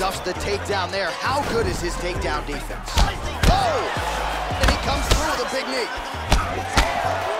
stuffs the takedown there. How good is his takedown defense? Oh! And he comes through with a big knee.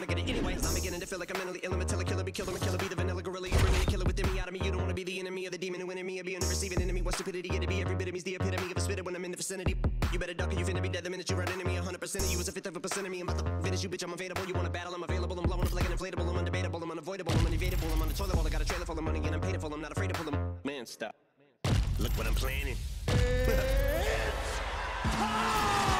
gonna get it anyway. I'm beginning to feel like I'm mentally ill. I'm a killer, killer, be killer, and killer, be the vanilla gorilla. You're bringing a killer within me out of me. You don't wanna be the enemy of the demon who me. Or be the receiving enemy. What stupidity it'd be. Every bit of me's the epitome of a spitter when I'm in the vicinity. You better duck or you finna be dead the minute you run into me. 100% of you is a fifth of a percent of me. I'm about to finish you, bitch. I'm available. You wanna battle? I'm available. I'm blowing up like an inflatable. I'm undebatable. I'm unavoidable. I'm unevadable. I'm on the toilet bowl. I got a trailer full of money and I'm paid it full. I'm not afraid to pull them. Man, stop. Look what I'm planning. Don't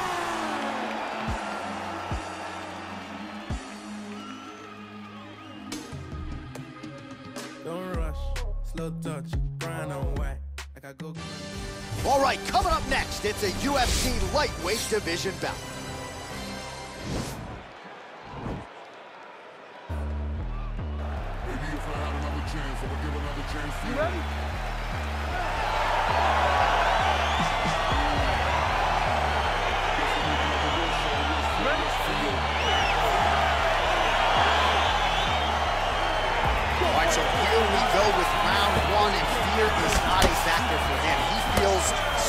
slow touch, grind on white. Like I go. All right, coming up next, it's a UFC lightweight division bout. Maybe if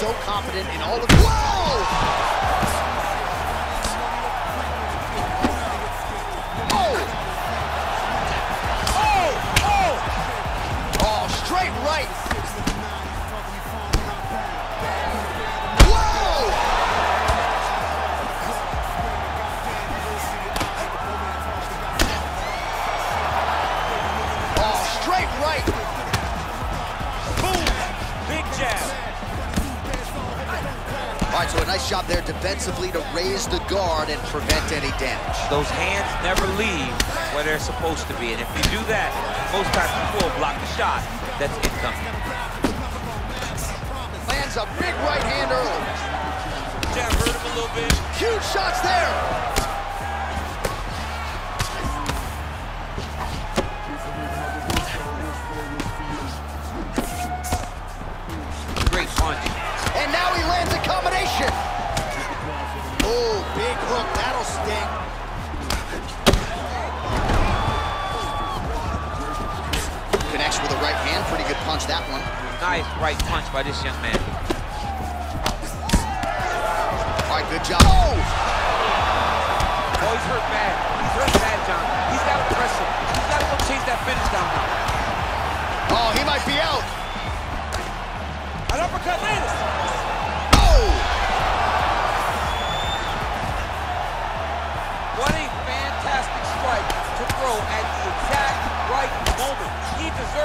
so confident in all of Whoa! So a nice job there defensively to raise the guard and prevent any damage. Those hands never leave where they're supposed to be. And if you do that, most times you will block the shot that's incoming. Lands a big right hand early. Jab hurt him a little bit. Huge shots there. Great punch. And now he lands a combination. Oh, big hook. That'll sting. Connects with a right hand. Pretty good punch, that one. Nice right punch by this young man. All right, good job. Oh! Oh, he's hurt bad. He's hurt bad, John.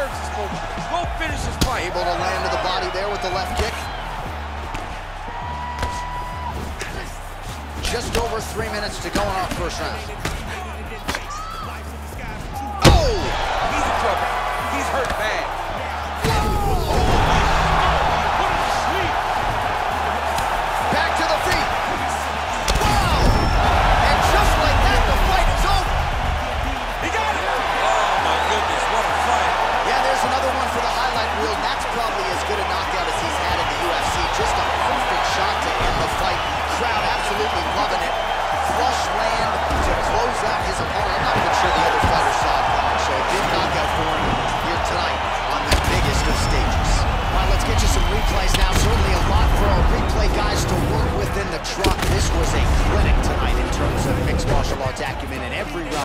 deserves this move. Go finish this fight. Able to land to the body there with the left kick. Just over three minutes to go in our first round. Oh! He's in trouble. He's hurt bad. to work within the truck. This was a clinic tonight in terms of mixed martial arts acumen in every round.